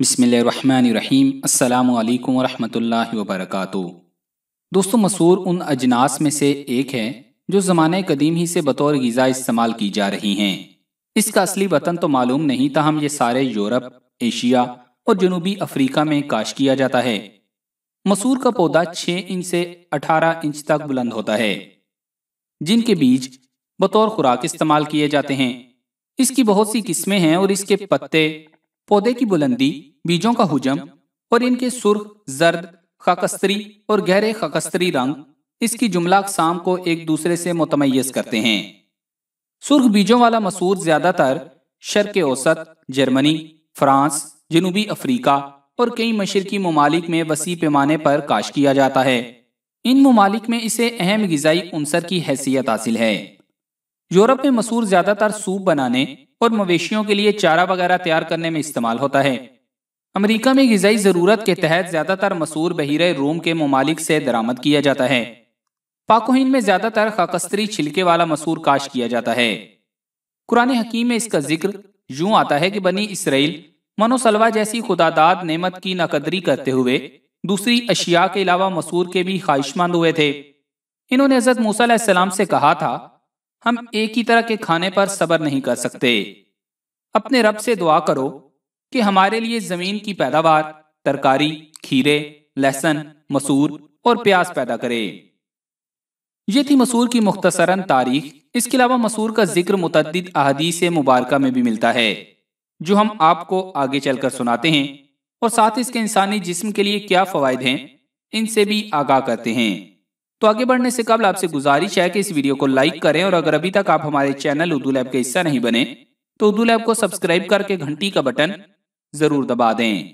बिसमीम अल्लाम वबरकatuh दोस्तों, मसूर उन अजनास में से एक है, जो ज़माने कदीम ही से बतौर गज़ा इस्तेमाल की जा रही हैं। इसका असली वतन तो मालूम नहीं ताहम ये सारे यूरोप, एशिया और जनूबी अफ्रीका में काश किया जाता है। मसूर का पौधा छः इंच से अठारह इंच तक बुलंद होता है, जिनके बीज बतौर खुराक इस्तेमाल किए जाते हैं। इसकी बहुत सी किस्में हैं और इसके पत्ते पौधे की बुलंदी, बीजों का हुजम और इनके सुर्ख, जर्द, खाकस्तरी और गहरे खाकस्तरी रंग इसकी जुमला अकसाम को एक दूसरे से मुतमयज करते हैं। सुर्ख बीजों वाला मसूर ज़्यादातर शर्क औसत जर्मनी, फ्रांस, जनूबी अफ्रीका और कई मशरकी ममालिक में वसी पैमाने पर काश किया जाता है। इन ममालिक में इसे अहम गजाई उनसर की हैसियत हासिल है। यूरोप में मसूर ज़्यादातर सूप बनाने और मवेशियों के लिए चारा वगैरह तैयार करने में इस्तेमाल होता है। अमेरिका में गजाई ज़रूरत के तहत ज़्यादातर मसूर बहिर रोम के ममालिक से दरामद किया जाता है। पाकोहिन में ज़्यादातर खाकस्तरी छिलके वाला मसूर काश किया जाता है। कुरान हकीम में इसका ज़िक्र यूँ आता है कि बनी इसराइल मनोसलवा जैसी खुदादाद नेमत की नकदरी करते हुए दूसरी अशिया के अलावा मसूर के भी ख्वाहिशमंद हुए थे। इन्होंने हज़रत मूसम से कहा था हम एक ही तरह के खाने पर सब्र नहीं कर सकते। अपने रब से दुआ करो कि हमारे लिए ज़मीन की पैदावार, तरकारी, खीरे, लहसन, मसूर और प्याज पैदा करे। ये थी मसूर की मुख्तसरन तारीख। इसके अलावा मसूर का ज़िक्र मुतद अहदीस मुबारक में भी मिलता है, जो हम आपको आगे चलकर सुनाते हैं और साथ इसके इंसानी जिस्म के लिए क्या फ़वाद हैं, इनसे भी आगाह करते हैं। तो आगे बढ़ने से कबल आपसे गुजारिश है कि इस वीडियो को लाइक करें और अगर अभी तक आप हमारे चैनल उर्दू लैब का हिस्सा नहीं बने तो उर्दू लैब को सब्सक्राइब करके घंटी का बटन ज़रूर दबा दें।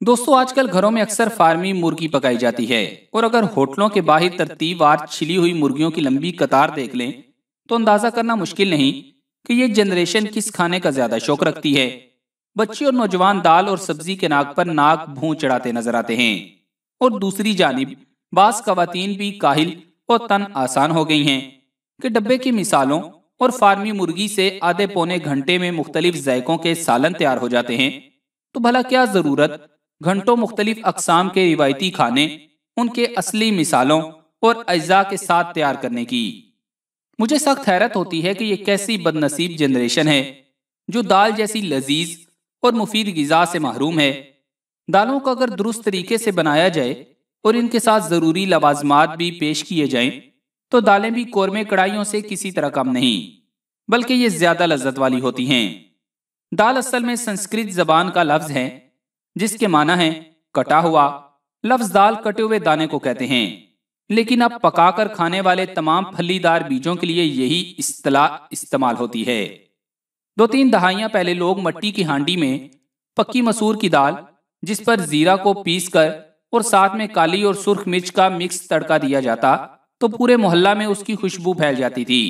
दोस्तों, आजकल घरों में अक्सर फार्मी मुर्गी पकाई जाती है और अगर होटलों के बाहर तरतीबवार छिली हुई मुर्गियों की लंबी कतार देख लें तो अंदाज़ा करना मुश्किल नहीं कि ये जनरेशन किस खाने का ज़्यादा शौक रखती है। बच्चे और नौजवान दाल और सब्ज़ी के नाक पर नाक भूं चढ़ाते नज़र आते हैं। और दूसरी जानब बास खातन भी काहिल और तन आसान हो गई हैं कि डब्बे की मिसालों और फार्मी मुर्गी से आधे पौने घंटे में मुख्तलिफ़ जैकों के सालन तैयार हो जाते हैं। तो भला क्या ज़रूरत? घंटों मुख्तलिफ़ अकसाम के रिवायती खाने, उनके असली मिसालों और अज्जा के साथ तैयार करने की। मुझे सख्त हैरत होती है कि ये कैसी बदनसीब जनरेशन है, जो दाल जैसी लजीज और मुफीद गज़ा से महरूम है। दालों को अगर दुरुस्त तरीके से बनाया जाए और इनके साथ ज़रूरी लवाजमात भी पेश किए जाएँ तो दालें भी कौरमे कढ़ाइयों से किसी तरह कम नहीं, बल्कि ये ज़्यादा लज्जत वाली होती हैं। दाल असल में संस्कृत जबान का लफ्ज़ है, जिसके माना है, कटा हुआ, लफ्ज़ दाल कटे हुए दाने को कहते हैं। लेकिन अब पकाकर खाने वाले तमाम फलीदार बीजों के लिए यही इस्तलाह इस्तेमाल होती है। दो तीन दहाइयाँ पहले लोग मट्टी की हांडी में पक्की मसूर की दाल, जिस पर जीरा को पीस कर और साथ में काली और सुर्ख मिर्च का मिक्स तड़का दिया जाता तो पूरे मोहल्ला में उसकी खुशबू फैल जाती थी।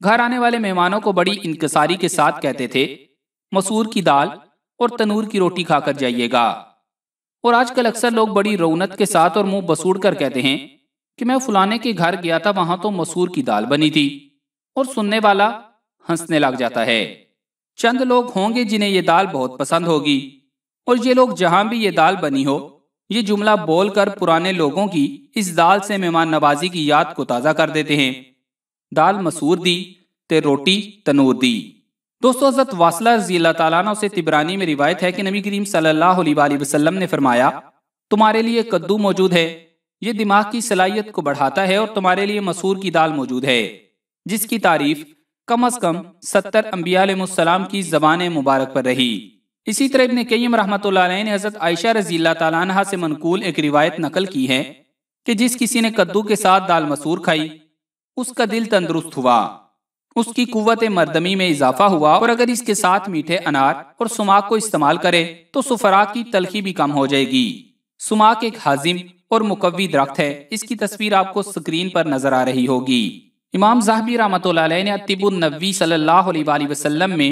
घर आने वाले मेहमानों को बड़ी इंकसारी के साथ कहते थे, मसूर की दाल और तनूर की रोटी खाकर जाइएगा। और आजकल अक्सर लोग बड़ी रौनक के साथ और मुँह बसूड़ कर कहते हैं कि मैं फुलाने के घर गया था, वहाँ तो मसूर की दाल बनी थी और सुनने वाला हंसने लग जाता है। चंद लोग होंगे जिन्हें ये दाल बहुत पसंद होगी और ये लोग जहाँ भी ये दाल बनी हो ये जुमला बोलकर पुराने लोगों की इस दाल से मेहमान नवाजी की याद को ताज़ा कर देते हैं। दाल मसूर दी, ते रोटी, तनूर दी। दोस्तों, हज़रत वासला रज़ी अल्लाह से तिबरानी में रिवायत है कि नबी करीम सल्लल्लाहु अलैहि वसल्लम ने फरमाया, तुम्हारे लिए कद्दू मौजूद है। ये दिमाग की सलाहियत को बढ़ाता है और तुम्हारे लिए मसूर की दाल मौजूद है। जिसकी तारीफ़ कम अज कम सत्तर अम्बिया की जबान मुबारक पर रही। इसी तरह इबन कईम रहमत ने हज़रत आयशा रज़ी तला से मनकूल एक रिवायत नकल की है कि जिस किसी ने कद्दू के साथ दाल मसूर खाई, उसका दिल तंदुरुस्त हुआ, उसकी कुत मरदमी में इजाफा हुआ और अगर इसके साथ मीठे अनार और सुमाक को इस्तेमाल करे तो सुफरा की तलखी भी कम हो जाएगी। सुमाक एक हाजिम और मुकवी दरख्त है, इसकी तस्वीर आपको स्क्रीन पर नज़र आ रही होगी। इमाम जहाबी रहमत ने अतिबुलनबी सल्लल्लाहु अलैहि वसल्लम में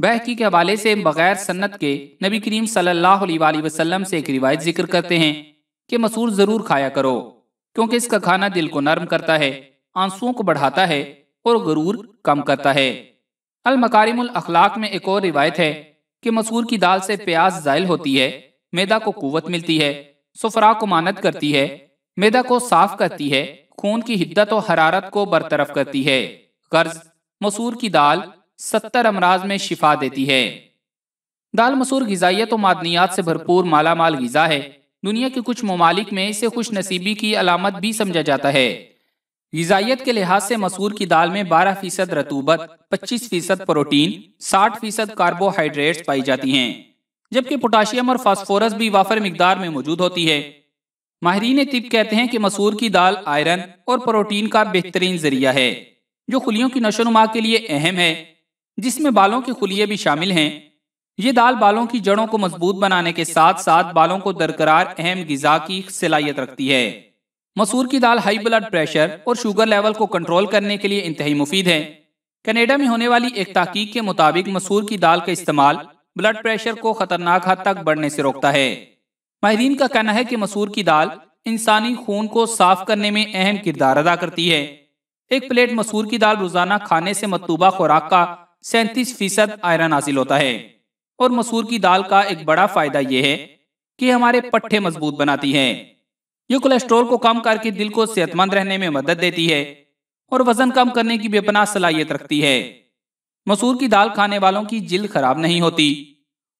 बहकी के हवाले से बगैर सन्नत के नबी करीम सल्लल्लाहु अलैहि वसल्लम से एक रिवायत ज़िक्र करते हैं कि मसूर ज़रूर खाया करो, क्योंकि इसका खाना दिल को नरम करता है, आंसुओं को बढ़ाता है और गरूर कम करता है। अल मकारिमुल अखलाक में एक और रिवायत है कि मसूर की दाल से प्याज जायल होती है, मैदा को कुवत मिलती है, सुफरा को मानत करती है, मैदा को साफ़ करती है, खून की हिद्दत और हरारत को बरतरफ करती है। कर्ज मसूर की दाल सत्तर अमराज में शिफा देती है। दाल मसूर गजाइत और मादनियात से भरपूर माला माल गजा है। दुनिया के कुछ ममालिक में इसे खुश नसीबी की अलामत भी समझा जाता है। गजाइत के लिहाज से मसूर की दाल में 12 फ़ीसद रतूबत 25 फ़ीसद प्रोटीन 60 फ़ीसद कार्बोहाइड्रेट्स पाई जाती हैं, जबकि पोटाशियम और फास्फोरस भी वाफर मिकदार में मौजूद होती है। माहरीन तिब कहते हैं कि मसूर की दाल आयरन और प्रोटीन का बेहतरीन ज़रिया है, जो खुलियों की नशोनुमा के लिए अहम है। जिसमें बालों के खुलिये भी शामिल हैं। ये दाल बालों की जड़ों को मज़बूत बनाने के साथ साथ बालों को दरकरार, अहम गजा की सलाहियत रखती है। मसूर की दाल हाई ब्लड प्रेशर और शुगर लेवल को कंट्रोल करने के लिए इंतहाई मुफीद है। कनेडा में होने वाली एक तहकीक के मुताबिक मसूर की दाल का इस्तेमाल ब्लड प्रेशर को खतरनाक हद तक बढ़ने से रोकता है। माहरीन का कहना है कि मसूर की दाल इंसानी खून को साफ़ करने में अहम किरदार अदा करती है। एक प्लेट मसूर की दाल रोज़ाना खाने से मतलूबा खुराक का सैंतीस फ़ीसद आयरन हासिल होता है। और मसूर की दाल का एक बड़ा फ़ायदा यह है कि हमारे पट्टे मज़बूत बनाती है। ये कोलेस्ट्रोल को कम करके दिल को सेहतमंद रहने में मदद देती है और वज़न कम करने की बेपना सलाहियत रखती है। मसूर की दाल खाने वालों की जिल्द खराब नहीं होती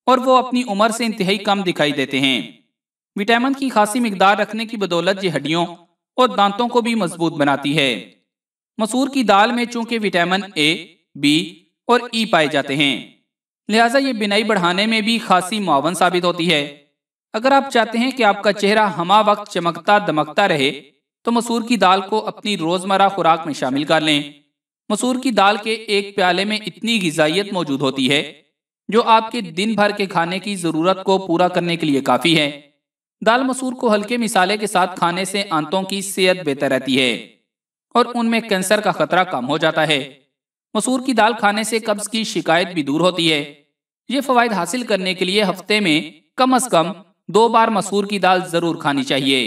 और वो अपनी उम्र से इंतहाई कम दिखाई देते हैं। विटामिन की खासी मकदार रखने की बदौलत ये हड्डियों और दांतों को भी मज़बूत बनाती है। मसूर की दाल में चूँकि विटामिन ए, बी और ई पाए जाते हैं। लिहाजा ये बिनाई बढ़ाने में भी खासी मुआवन साबित होती है। अगर आप चाहते हैं कि आपका चेहरा हमा वक्त चमकता, दमकता रहे तो मसूर की दाल को अपनी रोज़मर्रा खुराक में शामिल कर लें। मसूर की दाल के एक प्याले में इतनी गजाइत मौजूद होती है, जो आपके दिन भर के खाने की ज़रूरत को पूरा करने के लिए काफ़ी है। दाल मसूर को हल्के मिसाले के साथ खाने से आंतों की सेहत बेहतर रहती है, और उनमें कैंसर का खतरा कम हो जाता है। मसूर की दाल खाने से कब्ज की शिकायत भी दूर होती है। ये फवायद हासिल करने के लिए हफ़्ते में कम अज कम दो बार मसूर की दाल ज़रूर खानी चाहिए।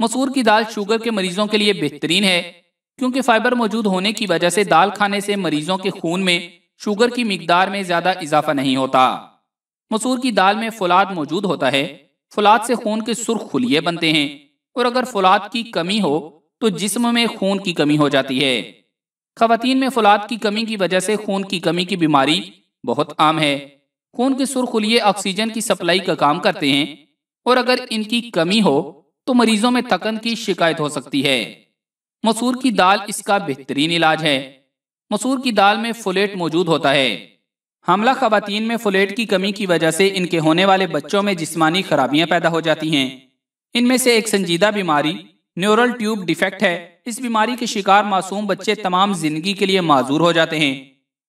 मसूर की दाल शुगर के मरीजों के लिए बेहतरीन है, क्योंकि फाइबर मौजूद होने की वजह से दाल खाने से मरीजों के खून में शुगर की मकदार में ज़्यादा इजाफा नहीं होता। मसूर की दाल में फुलाद मौजूद होता है, फुलाद से खून के सुर्ख खुलिए बनते हैं, और अगर फुलाद की कमी हो तो जिस्म में खून की कमी हो जाती है। खातन में फुलाद की कमी की वजह से खून की कमी की बीमारी बहुत आम है। खून के सुरखुलिये ऑक्सीजन की सप्लाई का काम करते हैं और अगर इनकी कमी हो तो मरीजों में थकन की शिकायत हो सकती है। मसूर की दाल इसका बेहतरीन इलाज है। मसूर की दाल में फुलेट मौजूद होता है। हमला खातन में फुलेट की कमी की वजह से इनके होने वाले बच्चों में जिस्मानी खराबियाँ पैदा हो जाती हैं। इनमें से एक संजीदा बीमारी न्यूरल ट्यूब डिफेक्ट है। इस बीमारी के शिकार मासूम बच्चे तमाम ज़िंदगी के लिए माजूर हो जाते हैं।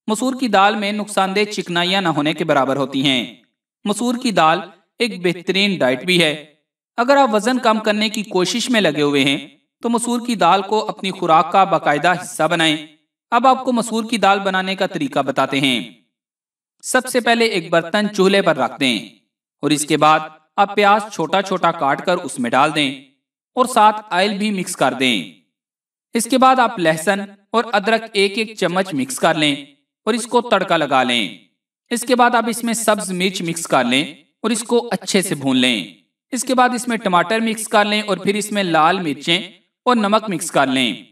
मसूर की दाल में नुकसानदेह चिकनाइयाँ न होने के बराबर होती हैं। मसूर की दाल एक बेहतरीन डाइट भी है। अगर आप वज़न कम करने की कोशिश में लगे हुए हैं तो मसूर की दाल को अपनी खुराक का बाकायदा हिस्सा बनाएँ। अब आपको मसूर की दाल बनाने का तरीका बताते हैं। सबसे पहले एक बर्तन चूल्हे पर रख दें और इसके बाद आप प्याज छोटा छोटा काट कर उसमें डाल दें। और साथ आयल भी मिक्स कर दें। इसके बाद आप लहसुन और अदरक एक एक चम्मच मिक्स कर लें और इसको तड़का लगा लें। इसके बाद आप इसमें सब्ज मिर्च मिक्स कर लें और इसको अच्छे से भून लें। इसके बाद इसमें टमाटर मिक्स कर लें और फिर इसमें लाल मिर्चें और नमक मिक्स कर लें।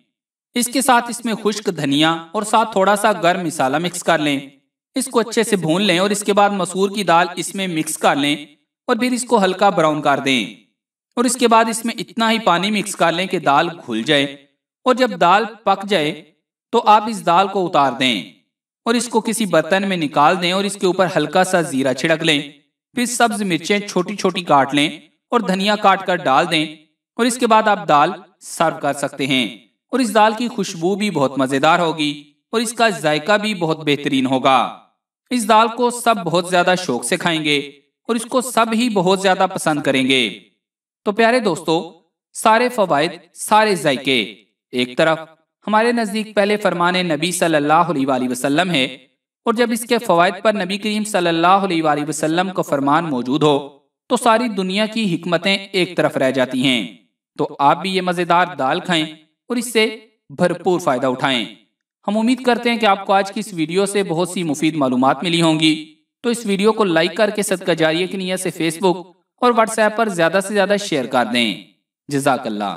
इसके साथ इसमें खुश्क धनिया और साथ थोड़ा सा गर्म मसाला मिक्स कर लें। इसको अच्छे से भून लें और इसके बाद मसूर की दाल इसमें मिक्स कर लें और फिर इसको हल्का ब्राउन कर दें। और इसके बाद इसमें इतना ही पानी मिक्स कर लें कि दाल घुल जाए। और जब दाल पक जाए तो आप इस दाल को उतार दें और इसको किसी बर्तन में निकाल दें और इसके ऊपर हल्का सा जीरा छिड़क लें। फिर सब्ज मिर्चें छोटी छोटी काट लें और धनिया काट कर डाल दें और इसके बाद आप दाल सर्व कर सकते हैं। और इस दाल की खुशबू भी बहुत मज़ेदार होगी और इसका जायका भी बहुत बेहतरीन होगा। इस दाल को सब बहुत ज़्यादा शौक से खाएँगे और इसको सब ही बहुत ज़्यादा पसंद करेंगे। तो प्यारे दोस्तों सारे फवायद सारे जायके। एक तरफ़ हमारे नज़दीक पहले फरमान नबी सल्लल्लाहु अलैहि वसल्लम है और जब इसके फ़वाद पर नबी करीम सल्लल्लाहु अलैहि वसल्लम का फरमान मौजूद हो तो सारी दुनिया की हिकमतें एक तरफ़ रह जाती हैं। तो आप भी ये मज़ेदार दाल खाएँ और इससे भरपूर फ़ायदा उठाएँ। हम उम्मीद करते हैं कि आपको आज की इस वीडियो से बहुत सी मुफीद मालूम मिली होंगी। तो इस वीडियो को लाइक करके सदका जारिया की नीयत से फेसबुक और व्हाट्सएप पर ज़्यादा से ज़्यादा शेयर कर दें। जजाकल्ला